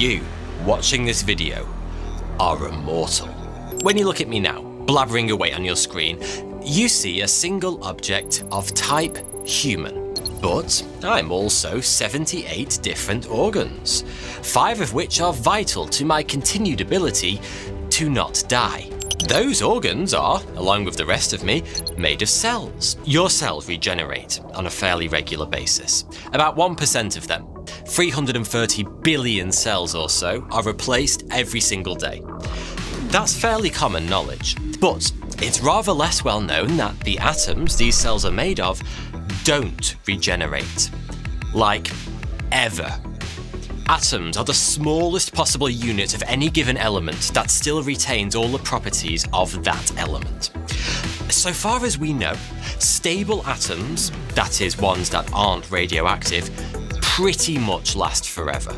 you, watching this video, are immortal. When you look at me now, blabbering away on your screen, you see a single object of type human. But I'm also 78 different organs, five of which are vital to my continued ability to not die. Those organs are, along with the rest of me, made of cells. Your cells regenerate on a fairly regular basis. About 1% of them, 330 billion cells or so, are replaced every single day. That's fairly common knowledge, but it's rather less well known that the atoms these cells are made of don't regenerate. Like, ever. Atoms are the smallest possible unit of any given element that still retains all the properties of that element. So far as we know, stable atoms, that is, ones that aren't radioactive, pretty much last forever.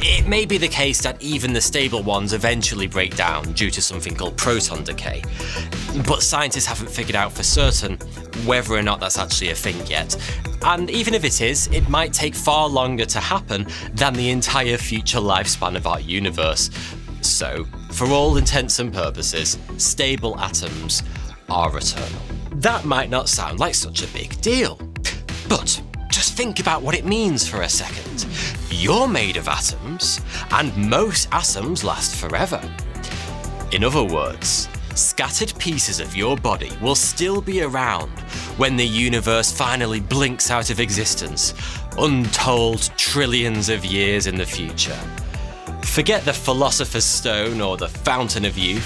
It may be the case that even the stable ones eventually break down due to something called proton decay, but scientists haven't figured out for certain whether or not that's actually a thing yet. And even if it is, it might take far longer to happen than the entire future lifespan of our universe. So, for all intents and purposes, stable atoms are eternal. That might not sound like such a big deal, but just think about what it means for a second. You're made of atoms, and most atoms last forever. In other words, scattered pieces of your body will still be around when the universe finally blinks out of existence, untold trillions of years in the future. Forget the Philosopher's Stone or the Fountain of Youth,